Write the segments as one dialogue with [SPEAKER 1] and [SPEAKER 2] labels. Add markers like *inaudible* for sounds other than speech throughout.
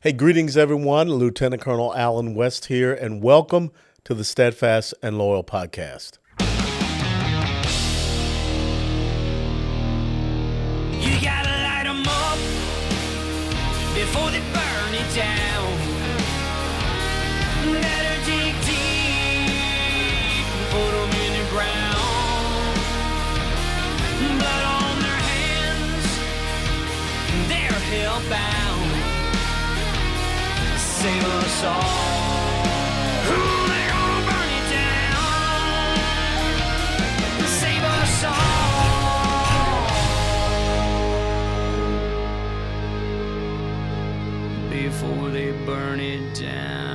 [SPEAKER 1] Hey, greetings, everyone. Lieutenant Colonel Allen West here, and welcome to the Steadfast and Loyal podcast. Save us all. They're gonna burn down. Save us all. Before they burn it down.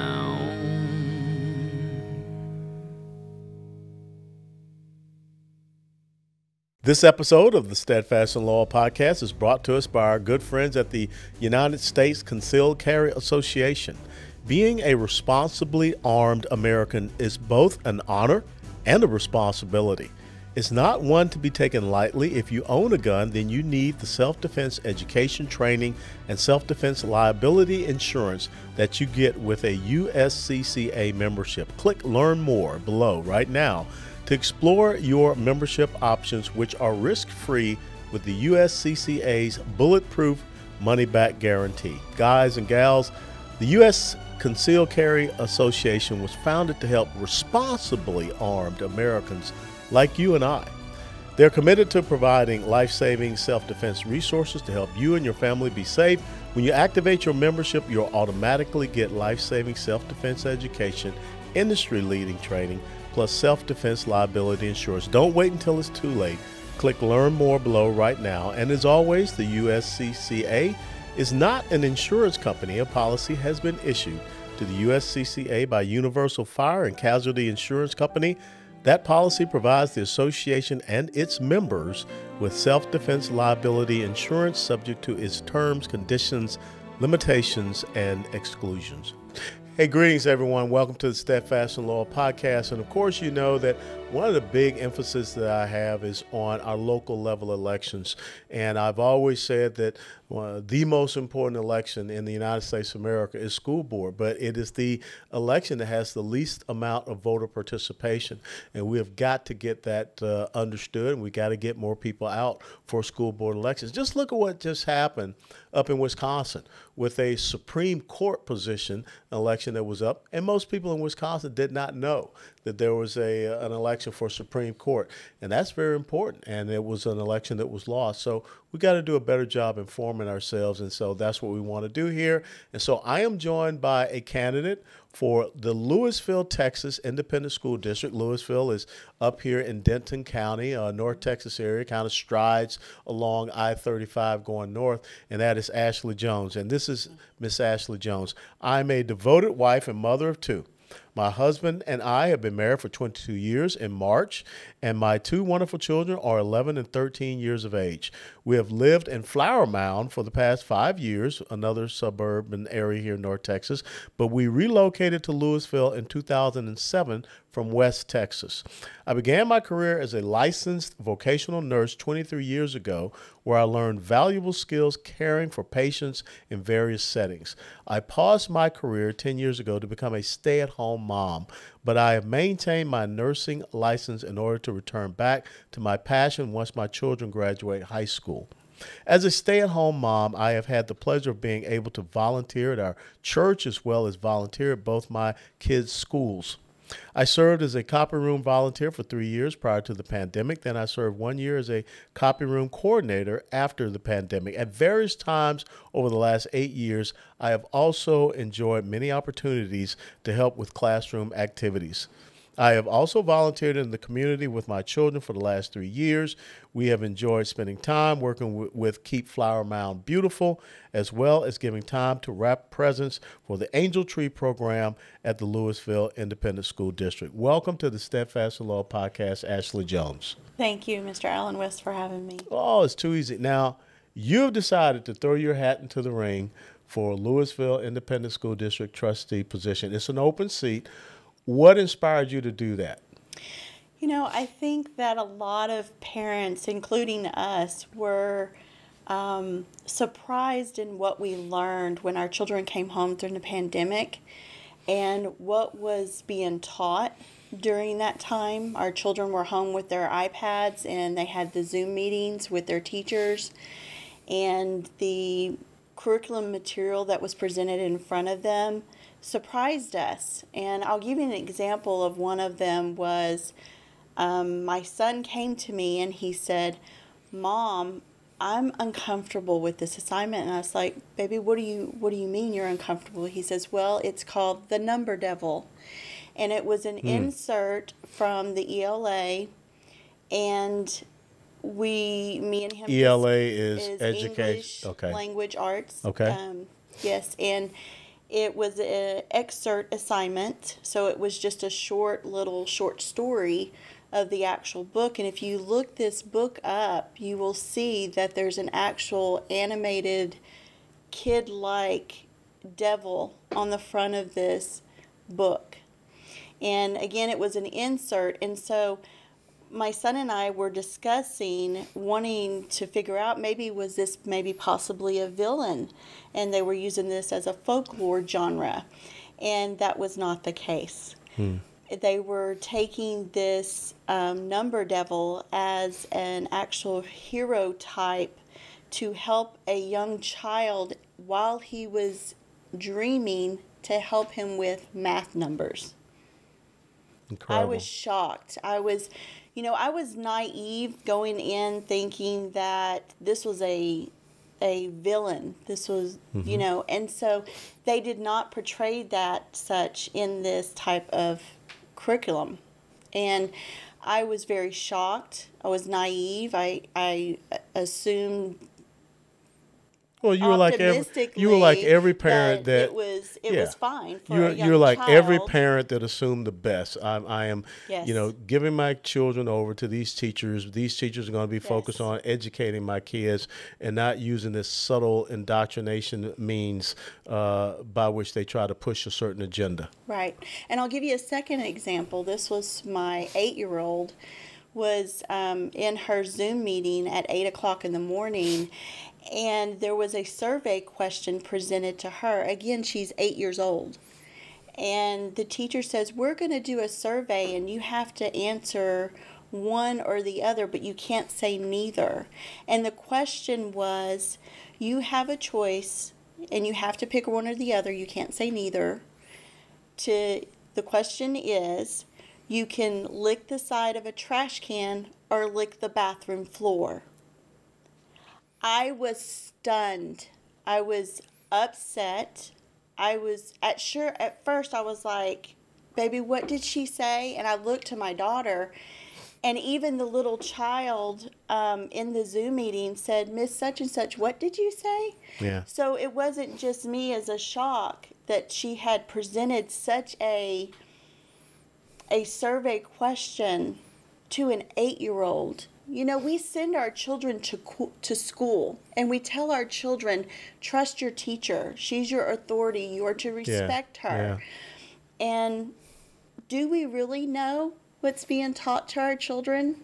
[SPEAKER 1] This episode of the Steadfast and Loyal podcast is brought to us by our good friends at the United States Concealed Carry Association. Being a responsibly armed American is both an honor and a responsibility. It's not one to be taken lightly. If you own a gun, then you need the self defense education training and self defense liability insurance that you get with a USCCA membership. Click Learn More below right now to explore your membership options, which are risk free with the USCCA's bulletproof money back guarantee. Guys and gals, the U.S. Concealed Carry Association was founded to help responsibly armed Americans like you and I. They're committed to providing life saving self defense resources to help you and your family be safe. When you activate your membership, you'll automatically get life saving self defense education, industry leading training, plus self defense liability insurance. Don't wait until it's too late. Click Learn More below right now. And as always, the USCCA is not an insurance company. A policy has been issued to the USCCA by Universal Fire and Casualty Insurance Company. That policy provides the association and its members with self defense liability insurance subject to its terms, conditions, limitations, and exclusions. Hey, greetings, everyone. Welcome to the Steadfast and Loyal podcast. And of course, you know that one of the big emphasis that I have is on our local level elections. And I've always said that uh, the most important election in the United States of America is school board, but it is the election that has the least amount of voter participation. And we have got to get that uh, understood, and we got to get more people out for school board elections. Just look at what just happened up in Wisconsin with a Supreme Court position election that was up, and most people in Wisconsin did not know that there was a an election for Supreme Court, and that's very important. And it was an election that was lost, so we got to do a better job informing ourselves, and so that's what we want to do here. And so I am joined by a candidate for the Lewisville, Texas Independent School District. Lewisville is up here in Denton County, uh, North Texas area, kind of strides along I 35 going north, and that is Ashley Jones. And this is Miss Ashley Jones. I'm a devoted wife and mother of two. My husband and I have been married for 22 years in March, and my two wonderful children are 11 and 13 years of age. We have lived in Flower Mound for the past five years, another suburban area here in North Texas, but we relocated to Lewisville in 2007 from West Texas. I began my career as a licensed vocational nurse 23 years ago, where I learned valuable skills caring for patients in various settings. I paused my career 10 years ago to become a stay at home mom, but I have maintained my nursing license in order to return back to my passion once my children graduate high school. As a stay at home mom, I have had the pleasure of being able to volunteer at our church as well as volunteer at both my kids' schools. I served as a copy room volunteer for three years prior to the pandemic. Then I served one year as a copy room coordinator after the pandemic. At various times over the last eight years, I have also enjoyed many opportunities to help with classroom activities. I have also volunteered in the community with my children for the last three years. We have enjoyed spending time working w- with Keep Flower Mound Beautiful, as well as giving time to wrap presents for the Angel Tree program at the Lewisville Independent School District. Welcome to the Steadfast and Loyal podcast, Ashley Jones.
[SPEAKER 2] Thank you, Mr. Allen West, for having me.
[SPEAKER 1] Oh, it's too easy. Now, you've decided to throw your hat into the ring for Lewisville Independent School District trustee position. It's an open seat. What inspired you to do that?
[SPEAKER 2] You know, I think that a lot of parents, including us, were um, surprised in what we learned when our children came home during the pandemic and what was being taught during that time. Our children were home with their iPads and they had the Zoom meetings with their teachers, and the curriculum material that was presented in front of them surprised us. And I'll give you an example of one of them was um, my son came to me and he said, Mom, I'm uncomfortable with this assignment. And I was like, baby, what do you what do you mean you're uncomfortable? He says, Well, it's called the number devil. And it was an mm. insert from the ELA and we me and him
[SPEAKER 1] ELA is, is education okay
[SPEAKER 2] language arts
[SPEAKER 1] okay
[SPEAKER 2] um, yes and it was an excerpt assignment so it was just a short little short story of the actual book. And if you look this book up, you will see that there's an actual animated kid like devil on the front of this book. And again, it was an insert. And so my son and I were discussing wanting to figure out maybe was this maybe possibly a villain and they were using this as a folklore genre and that was not the case. Hmm they were taking this um, number devil as an actual hero type to help a young child while he was dreaming to help him with math numbers.
[SPEAKER 1] Incredible.
[SPEAKER 2] I was shocked. I was, you know, I was naive going in thinking that this was a a villain. This was, mm-hmm. you know, and so they did not portray that such in this type of curriculum. And I was very shocked. I was naive. I, I assumed
[SPEAKER 1] well, you were like every you were like every parent that,
[SPEAKER 2] it was it yeah. was fine.
[SPEAKER 1] you
[SPEAKER 2] you
[SPEAKER 1] were like
[SPEAKER 2] child.
[SPEAKER 1] every parent that assumed the best. I, I am,
[SPEAKER 2] yes.
[SPEAKER 1] you know, giving my children over to these teachers. These teachers are going to be focused on educating my kids and not using this subtle indoctrination means uh, by which they try to push a certain agenda.
[SPEAKER 2] Right, and I'll give you a second example. This was my eight-year-old was um, in her Zoom meeting at eight o'clock in the morning, and there was a survey question presented to her. Again, she's eight years old. And the teacher says, We're going to do a survey, and you have to answer one or the other, but you can't say neither. And the question was, You have a choice, and you have to pick one or the other. You can't say neither. To the question is, you can lick the side of a trash can or lick the bathroom floor. I was stunned. I was upset. I was at sure at first I was like, "Baby, what did she say?" And I looked to my daughter, and even the little child um, in the Zoom meeting said, "Miss such and such, what did you say?"
[SPEAKER 1] Yeah.
[SPEAKER 2] So it wasn't just me as a shock that she had presented such a a survey question to an eight year old you know, we send our children to to school and we tell our children, trust your teacher. She's your authority. You are to respect
[SPEAKER 1] yeah,
[SPEAKER 2] her. Yeah. And do we really know what's being taught to our children?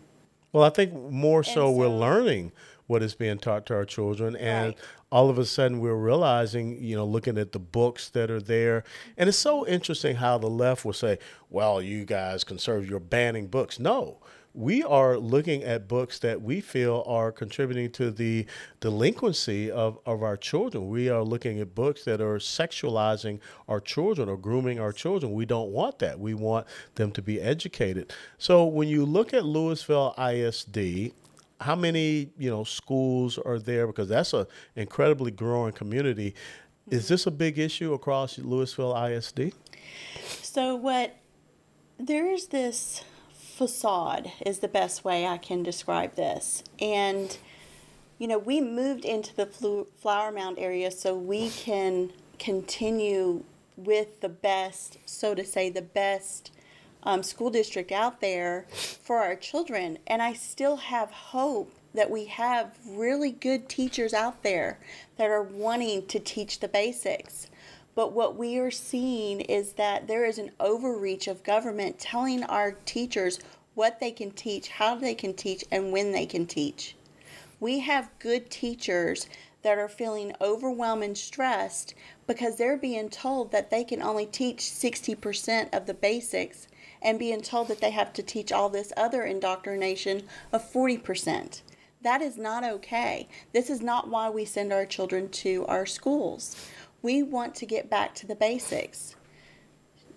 [SPEAKER 1] Well, I think more so, so we're learning what is being taught to our children and right. all of a sudden we're realizing you know looking at the books that are there and it's so interesting how the left will say well you guys conservative you're banning books no we are looking at books that we feel are contributing to the delinquency of, of our children. We are looking at books that are sexualizing our children or grooming our children. We don't want that. We want them to be educated. So when you look at Lewisville ISD, how many you know schools are there? Because that's an incredibly growing community. Is this a big issue across Lewisville ISD?
[SPEAKER 2] So what there's this facade is the best way I can describe this. And, you know, we moved into the Flower Mound area so we can continue with the best, so to say, the best um, school district out there for our children. And I still have hope that we have really good teachers out there that are wanting to teach the basics. But what we are seeing is that there is an overreach of government telling our teachers what they can teach, how they can teach, and when they can teach. We have good teachers that are feeling overwhelmed and stressed because they're being told that they can only teach 60% of the basics and being told that they have to teach all this other indoctrination of 40%. That is not okay. This is not why we send our children to our schools. We want to get back to the basics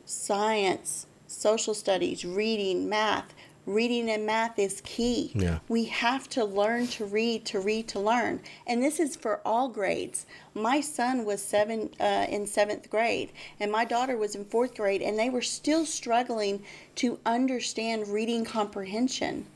[SPEAKER 2] science, social studies, reading, math. Reading and math is key.
[SPEAKER 1] Yeah.
[SPEAKER 2] We have to learn to read, to read, to learn. And this is for all grades. My son was seven uh, in seventh grade, and my daughter was in fourth grade, and they were still struggling to understand reading comprehension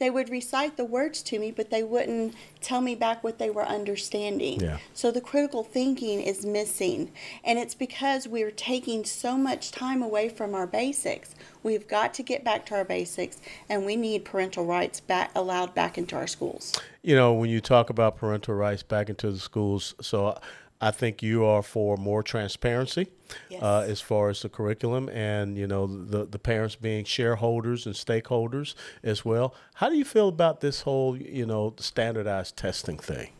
[SPEAKER 2] they would recite the words to me, but they wouldn't tell me back what they were understanding.
[SPEAKER 1] Yeah.
[SPEAKER 2] So the critical thinking is missing. And it's because we're taking so much time away from our basics. We've got to get back to our basics, and we need parental rights back allowed back into our schools.
[SPEAKER 1] You know, when you talk about parental rights back into the schools, so I think you are for more transparency
[SPEAKER 2] Yes.
[SPEAKER 1] uh, as far as the curriculum and you know the the parents being shareholders and stakeholders as well. How do you feel about this whole you know standardized testing thing?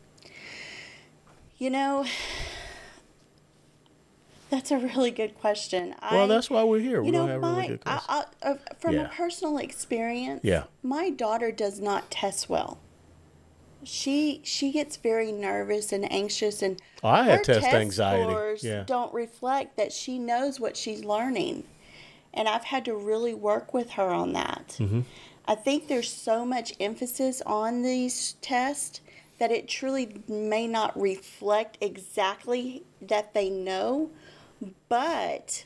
[SPEAKER 2] You know, *sighs* that's a really good question.
[SPEAKER 1] Well,
[SPEAKER 2] I-
[SPEAKER 1] that's why we're here.
[SPEAKER 2] You
[SPEAKER 1] We're
[SPEAKER 2] know,
[SPEAKER 1] have
[SPEAKER 2] my
[SPEAKER 1] really good
[SPEAKER 2] I. I, uh, from
[SPEAKER 1] Yeah.
[SPEAKER 2] a personal experience,
[SPEAKER 1] Yeah.
[SPEAKER 2] my daughter does not test well. She she gets very nervous and anxious, and
[SPEAKER 1] I had
[SPEAKER 2] her
[SPEAKER 1] test
[SPEAKER 2] test
[SPEAKER 1] anxiety.
[SPEAKER 2] scores
[SPEAKER 1] Yeah.
[SPEAKER 2] don't reflect that she knows what she's learning, and I've had to really work with her on that.
[SPEAKER 1] Mm-hmm.
[SPEAKER 2] I think there's so much emphasis on these tests that it truly may not reflect exactly that they know, but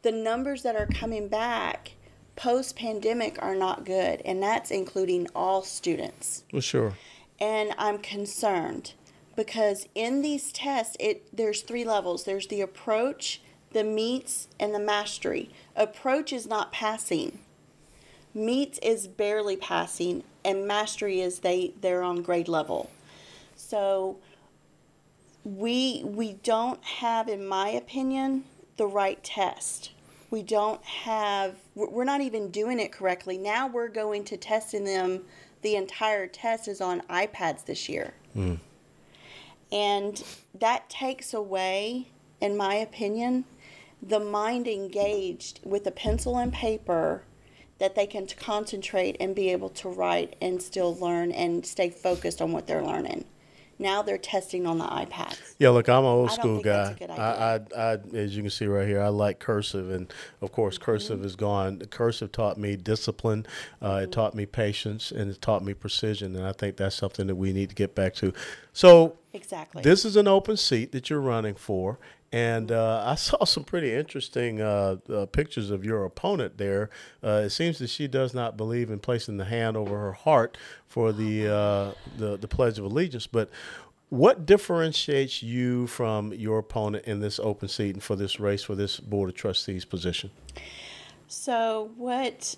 [SPEAKER 2] the numbers that are coming back post pandemic are not good, and that's including all students.
[SPEAKER 1] Well, sure.
[SPEAKER 2] And I'm concerned because in these tests, it there's three levels. There's the approach, the meets, and the mastery. Approach is not passing. Meets is barely passing, and mastery is they they're on grade level. So we we don't have, in my opinion, the right test. We don't have. we're not even doing it correctly. Now we're going to testing them. The entire test is on iPads this year, hmm. and that takes away, in my opinion, the mind engaged with a pencil and paper that they can concentrate and be able to write and still learn and stay focused on what they're learning. Now they're testing on the iPads.
[SPEAKER 1] Yeah, look, I'm an old
[SPEAKER 2] I
[SPEAKER 1] school guy.
[SPEAKER 2] that's a good
[SPEAKER 1] I, I, I, as you can see right here, I like cursive, and of course, cursive
[SPEAKER 2] Mm-hmm.
[SPEAKER 1] is gone. Cursive taught me discipline, uh,
[SPEAKER 2] Mm-hmm.
[SPEAKER 1] it taught me patience, and it taught me precision, and I think that's something that we need to get back to. So,
[SPEAKER 2] Exactly.
[SPEAKER 1] this is an open seat that you're running for. And uh, *laughs* I saw some pretty interesting uh, uh, pictures of your opponent there. Uh, it seems that she does not believe in placing the hand over her heart for the uh, the, the Pledge of Allegiance. But what differentiates you from your opponent in this open seat and for this race for this Board of Trustees position?
[SPEAKER 2] So, what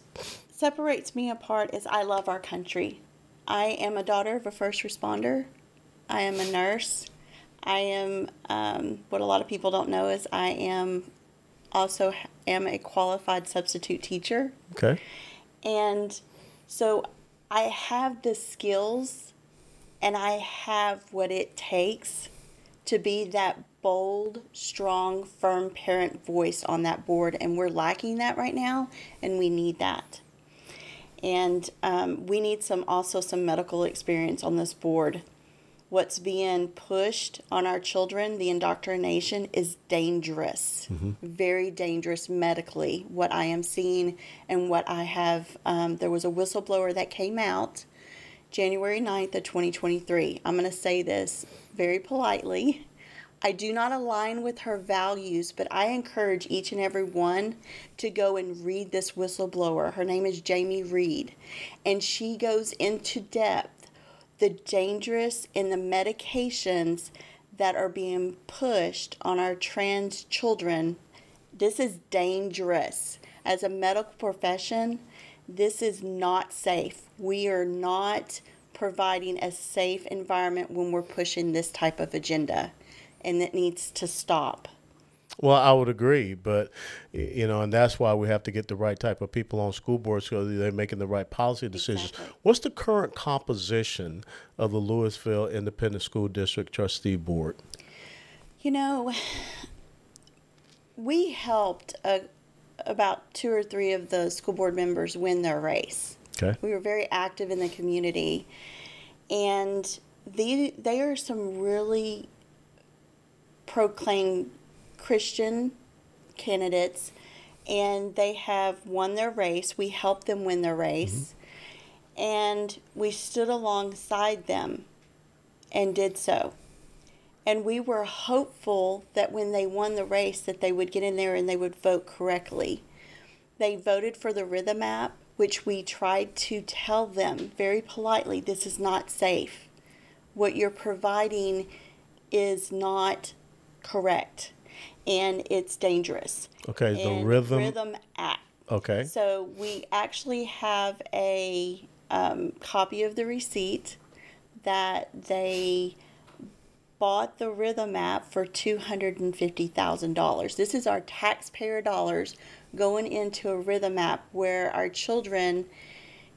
[SPEAKER 2] separates me apart is I love our country. I am a daughter of a first responder. I am a nurse. I am um, what a lot of people don't know is I am also am a qualified substitute teacher,
[SPEAKER 1] Okay.
[SPEAKER 2] and so I have the skills, and I have what it takes to be that bold, strong, firm parent voice on that board, and we're lacking that right now, and we need that. And um, we need some also some medical experience on this board. What's being pushed on our children, the indoctrination, is dangerous, very dangerous medically. What I am seeing and what I have, um, there was a whistleblower that came out January 9th of 2023. I'm going to say this very politely. I do not align with her values, but I encourage each and every one to go and read this whistleblower. Her name is Jamie Reed, and she goes into depth the dangerous and the medications that are being pushed on our trans children. This is dangerous. As a medical profession, this is not safe. We are not providing a safe environment when we're pushing this type of agenda, and it needs to stop.
[SPEAKER 1] Well, I would agree, but you know, and that's why we have to get the right type of people on school boards so they're making the right policy decisions.
[SPEAKER 2] Exactly.
[SPEAKER 1] What's the current composition of the Lewisville Independent School District Trustee Board?
[SPEAKER 2] You know, we helped uh about two or three of the school board members win their race.
[SPEAKER 1] Okay.
[SPEAKER 2] We were very active in the community, and they they are some really proclaimed Christian candidates, and they have won their race. We helped them win their race, and we stood alongside them and did so. And we were hopeful that when they won the race that they would get in there and they would vote correctly. They voted for the Rhithm app, which we tried to tell them very politely this is not safe. What you're providing is not correct and it's dangerous.
[SPEAKER 1] Okay, the Rhithm.
[SPEAKER 2] Rhithm app.
[SPEAKER 1] Okay.
[SPEAKER 2] So we actually have a um, copy of the receipt that they bought the Rhithm app for $250,000. This is our taxpayer dollars going into a Rhithm app where our children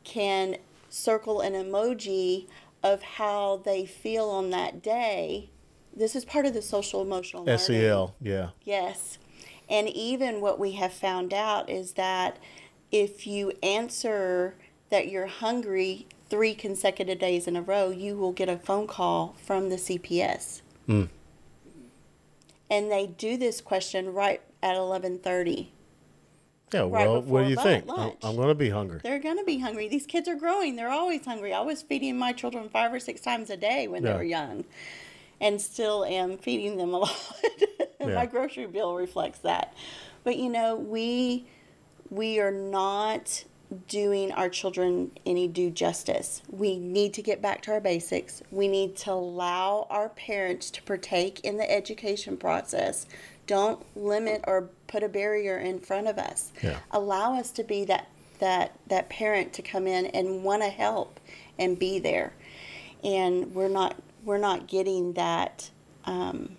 [SPEAKER 2] can circle an emoji of how they feel on that day. This is part of the social emotional learning.
[SPEAKER 1] SEL, yeah.
[SPEAKER 2] Yes. And even what we have found out is that if you answer that you're hungry three consecutive days in a row, you will get a phone call from the CPS.
[SPEAKER 1] Mm.
[SPEAKER 2] And they do this question right at 11:30.
[SPEAKER 1] Yeah,
[SPEAKER 2] Right
[SPEAKER 1] well, what do you think? I'm. I'm going to be hungry.
[SPEAKER 2] They're going to be hungry. These kids are growing. They're always hungry. I was feeding my children five or six times a day when
[SPEAKER 1] Yeah.
[SPEAKER 2] they were young and still am feeding them a *laughs* lot.
[SPEAKER 1] Yeah.
[SPEAKER 2] My grocery bill reflects that. But you know, we we are not doing our children any due justice. We need to get back to our basics. We need to allow our parents to partake in the education process. Don't limit or put a barrier in front of us.
[SPEAKER 1] Yeah.
[SPEAKER 2] Allow us to be that that that parent to come in and want to help and be there. And we're not we're not getting that um,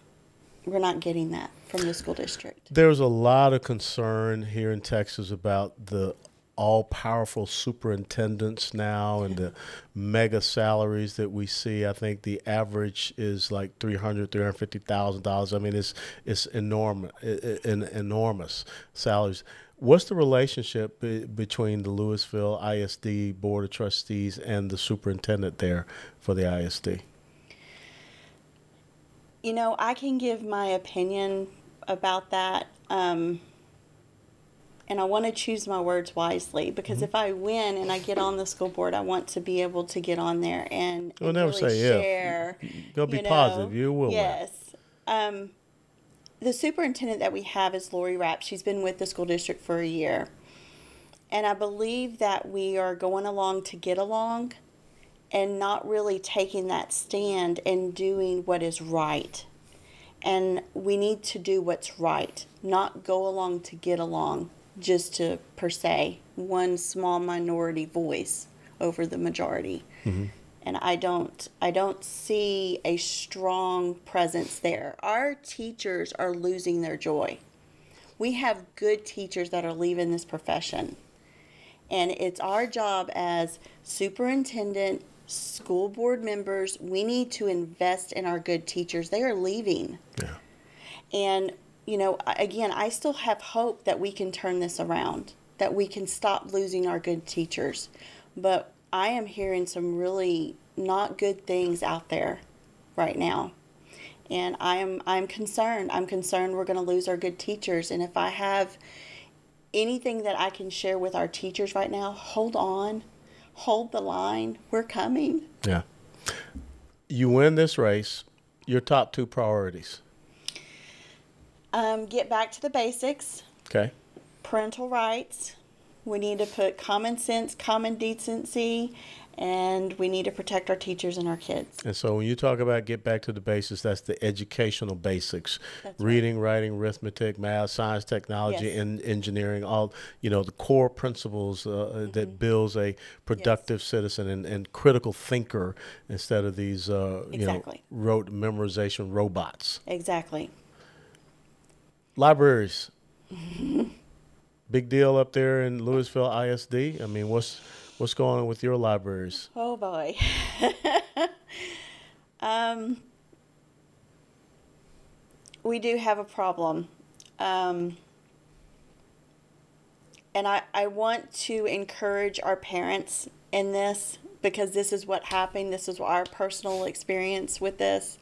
[SPEAKER 2] we're not getting that from the school district.
[SPEAKER 1] There's a lot of concern here in Texas about the all powerful superintendents now and the mega salaries that we see. I think the average is like three hundred, three hundred fifty thousand dollars. I mean, it's it's enormous, enormous salaries. What's the relationship be- between the Lewisville ISD Board of Trustees and the superintendent there for the ISD?
[SPEAKER 2] You know, I can give my opinion about that. Um, and I want to choose my words wisely because
[SPEAKER 1] Mm-hmm.
[SPEAKER 2] if I win and I get on the school board, I want to be able to get on there and,
[SPEAKER 1] Well,
[SPEAKER 2] and
[SPEAKER 1] never
[SPEAKER 2] really
[SPEAKER 1] say
[SPEAKER 2] share.
[SPEAKER 1] Go be
[SPEAKER 2] you know.
[SPEAKER 1] positive. You will.
[SPEAKER 2] Yes. Um, the superintendent that we have is Lori Rapp. She's been with the school district for a year. And I believe that we are going along to get along and not really taking that stand and doing what is right. And we need to do what's right, not go along to get along, just to, per se, one small minority voice over the majority mm-hmm. and I don't I don't see a strong presence there. Our teachers are losing their joy. We have good teachers that are leaving this profession. And it's our job as superintendent, school board members, we need to invest in our good teachers. They are leaving.
[SPEAKER 1] Yeah.
[SPEAKER 2] And, you know, again, I still have hope that we can turn this around, that we can stop losing our good teachers. But I am hearing some really not good things out there right now. And I am I'm concerned. I'm concerned we're going to lose our good teachers and if I have anything that I can share with our teachers right now, hold on. Hold the line. We're coming.
[SPEAKER 1] Yeah. You win this race. Your top two priorities.
[SPEAKER 2] Um, get back to the basics.
[SPEAKER 1] Okay.
[SPEAKER 2] parental rights. We need to put common sense, common decency, and we need to protect our teachers and our kids.
[SPEAKER 1] And so when you talk about get back to the basics, that's the educational basics:
[SPEAKER 2] That's right.
[SPEAKER 1] reading, writing, arithmetic, math, science, technology,
[SPEAKER 2] Yes.
[SPEAKER 1] and engineering. All you know, the core principles uh, that builds a productive citizen and, and critical thinker instead of these uh, you know rote memorization robots.
[SPEAKER 2] Exactly.
[SPEAKER 1] libraries. *laughs* Big deal up there in Lewisville ISD. I mean, what's what's going on with your libraries?
[SPEAKER 2] Oh boy. *laughs* um, we do have a problem. Um, and I, I want to encourage our parents in this because this is what happened. This is our personal experience with this.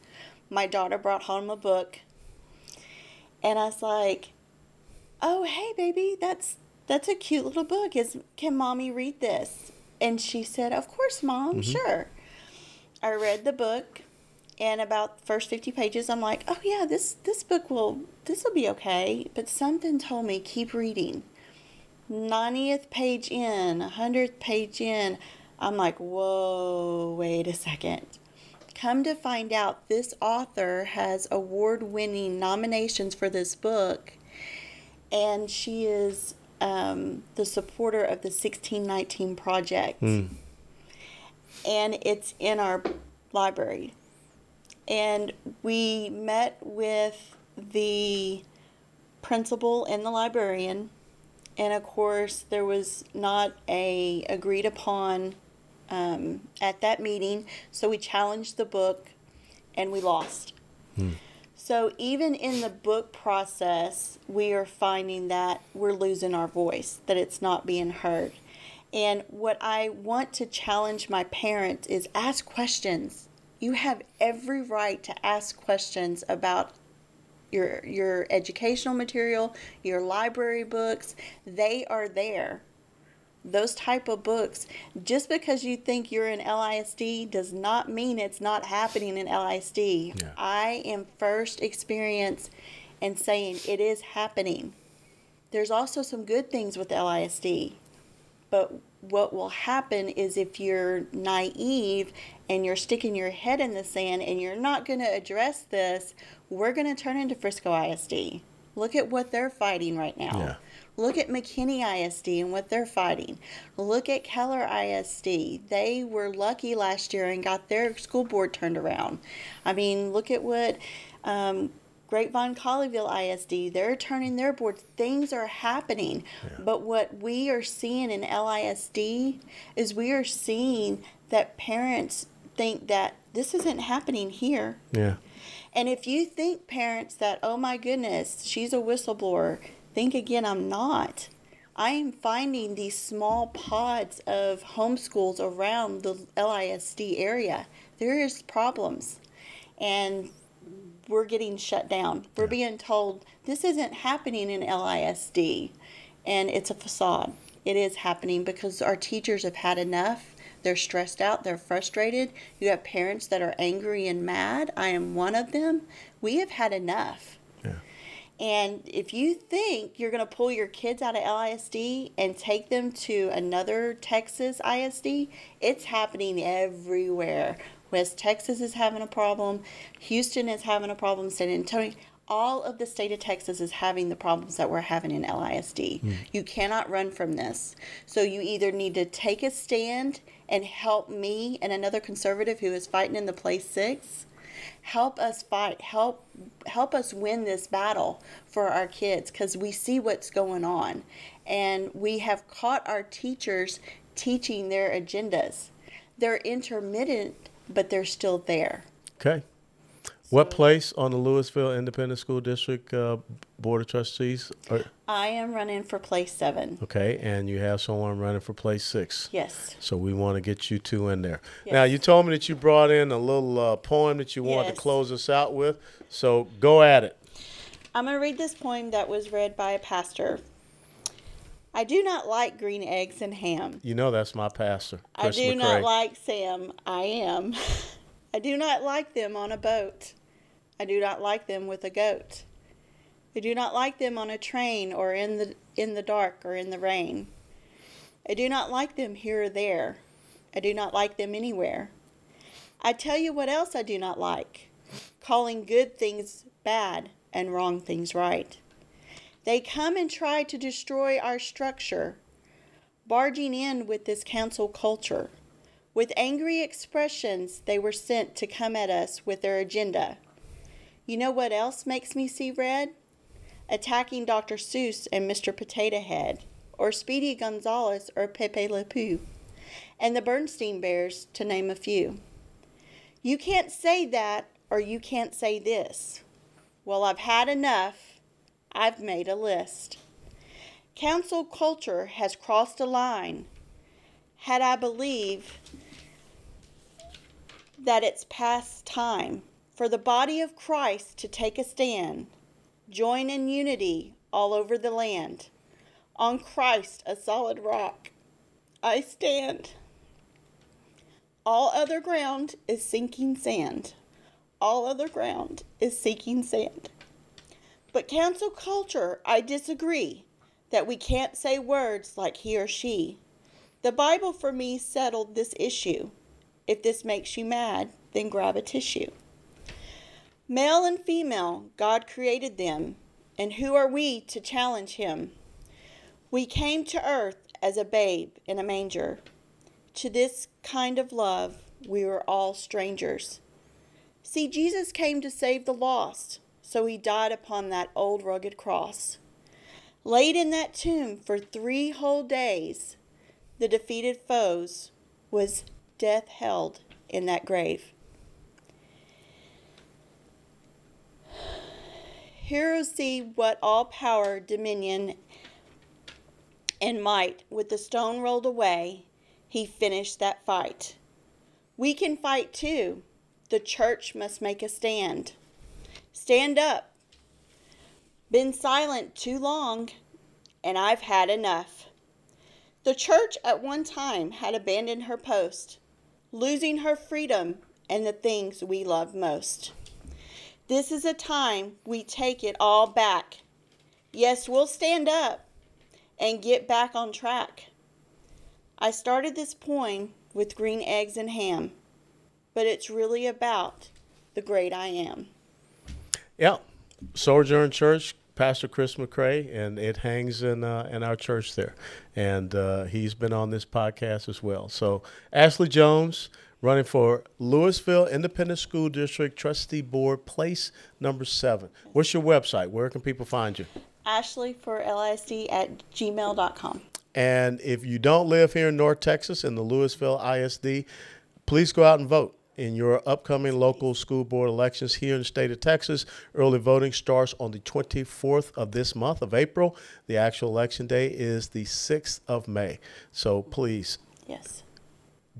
[SPEAKER 2] My daughter brought home a book, and I was like, "Oh, hey, baby, that's that's a cute little book. Is can mommy read this?" And she said, "Of course, mom. Mm-hmm. Sure." I read the book, and about the first fifty pages, I'm like, "Oh yeah, this this book will this will be okay." But something told me keep reading. 90th page in, 100th page in, I'm like, whoa, wait a second. Come to find out, this author has award winning nominations for this book, and she is um, the supporter of the 1619 Project. And it's in our library. And we met with the principal and the librarian. And of course there was not a agreed upon um, at that meeting. So we challenged the book and we lost so even in the book process we are finding that we're losing our voice that it's not being heard. And what i want to challenge my parents is ask questions. You have every right to ask questions about your your educational material, your library books, they are there. Those type of books, just because you think you're in LISD does not mean it's not happening in LISD.
[SPEAKER 1] Yeah.
[SPEAKER 2] I am first experience and saying it is happening. There's also some good things with LISD. But what will happen is if you're naive and you're sticking your head in the sand and you're not going to address this, we're going to turn into Frisco ISD. Look at what they're fighting right now.
[SPEAKER 1] Yeah.
[SPEAKER 2] Look at McKinney ISD and what they're fighting. Look at Keller ISD. They were lucky last year and got their school board turned around. I mean, look at what um, Grapevine Colleyville ISD, they're turning their boards. Things are happening. But what we are seeing in LISD is we are seeing that parents think that this isn't happening here.
[SPEAKER 1] Yeah.
[SPEAKER 2] And if you think, parents, that, oh my goodness, she's a whistleblower, think again, I'm not. I am finding these small pods of homeschools around the LISD area. There is problems. And we're getting shut down. We're being told this isn't happening in LISD. And it's a facade. It is happening because our teachers have had enough. They're stressed out, they're frustrated. You have parents that are angry and mad. I am one of them. We have had enough. And if you think you're going to pull your kids out of LISD and take them to another Texas ISD, it's happening everywhere. West Texas is having a problem, Houston is having a problem, San Antonio. All of the state of Texas is having the problems that we're having in LISD. Hmm. You cannot run from this. So you either need to take a stand and help me and another conservative who is fighting in the place six help us fight help help us win this battle for our kids because we see what's going on. And we have caught our teachers teaching their agendas. They're intermittent but they're still there.
[SPEAKER 1] Okay. What place on the Lewisville Independent School District uh, Board of Trustees? Are,
[SPEAKER 2] i am running for place seven
[SPEAKER 1] okay, and you have someone running for place six.
[SPEAKER 2] yes
[SPEAKER 1] So we want to get you two in there.
[SPEAKER 2] Yes.
[SPEAKER 1] Now you told me that you brought in a little uh, poem that you wanted
[SPEAKER 2] Yes.
[SPEAKER 1] to close us out with. So go at it.
[SPEAKER 2] i'm going to read this poem that was read by a pastor i do not like green eggs and ham
[SPEAKER 1] You know that's my pastor. Chris
[SPEAKER 2] I
[SPEAKER 1] do
[SPEAKER 2] not like Sam. I am. *laughs* I do not like them on a boat. I do not like them with a goat. I do not like them on a train or in the in the dark or in the rain. I do not like them here or there. I do not like them anywhere. I tell you what else I do not like. Calling good things bad and wrong things right. They come and try to destroy our structure barging in with this council culture. With angry expressions, they were sent to come at us with their agenda. You know what else makes me see red? attacking Dr. Seuss and Mr. Potato Head, or Speedy Gonzales or Pepe Le Pew, and the Bernstein Bears, to name a few. You can't say that or you can't say this. Well, I've had enough. I've made a list. Council culture has crossed a line. Had I believed that it's past time for the body of Christ to take a stand, join in unity all over the land. On Christ, a solid rock, I stand. All other ground is sinking sand. All other ground is sinking sand. But cancel culture, I disagree that we can't say words like he or she. The Bible for me settled this issue. If this makes you mad, then grab a tissue. Male and female, God created them, and who are we to challenge him? We came to earth as a babe in a manger. To this kind of love, we were all strangers. See, Jesus came to save the lost, so he died upon that old rugged cross. Laid in that tomb for three whole days, the defeated foes was death held in that grave. Heroes see what all power, dominion, and might, with the stone rolled away, he finished that fight. We can fight too. The church must make a stand. Stand up. Been silent too long, and I've had enough. The church at one time had abandoned her post, losing her freedom and the things we love most. This is a time we take it all back. Yes, we'll stand up and get back on track. I started this poem with green eggs and ham, but it's really about the great I am.
[SPEAKER 1] Yeah, Sojourn Church, Pastor Chris McCray, and it hangs in uh, in our church there, and uh, he's been on this podcast as well. So Ashley Jones, running for Lewisville Independent School District Trustee Board, place number seven. What's your website? Where can people find you?
[SPEAKER 2] Ashley for LISD at gmail.com.
[SPEAKER 1] And if you don't live here in North Texas in the Lewisville ISD, please go out and vote in your upcoming local school board elections here in the state of Texas. Early voting starts on the 24th of this month of April. The actual election day is the 6th of May. So please
[SPEAKER 2] Yes.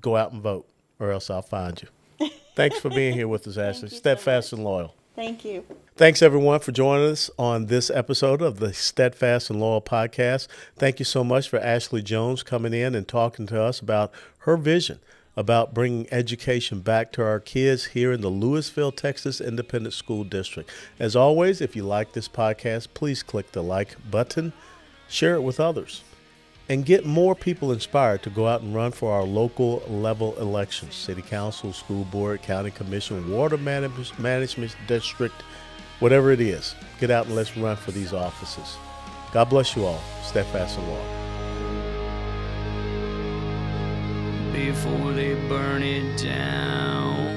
[SPEAKER 1] go out and vote, or else I'll find you. Thanks for being here with us, Ashley.
[SPEAKER 2] you so
[SPEAKER 1] Steadfast and loyal.
[SPEAKER 2] Thank you.
[SPEAKER 1] Thanks everyone for joining us on this episode of the Steadfast and Loyal podcast. Thank you so much for Ashley Jones coming in and talking to us about her vision about bringing education back to our kids here in the Lewisville, Texas Independent School District. As always, if you like this podcast, please click the like button, share it with others, and get more people inspired to go out and run for our local level elections city council, school board, county commission, water management district, whatever it is. Get out and let's run for these offices. God bless you all. Steadfast and loyal.
[SPEAKER 3] before they burn it down.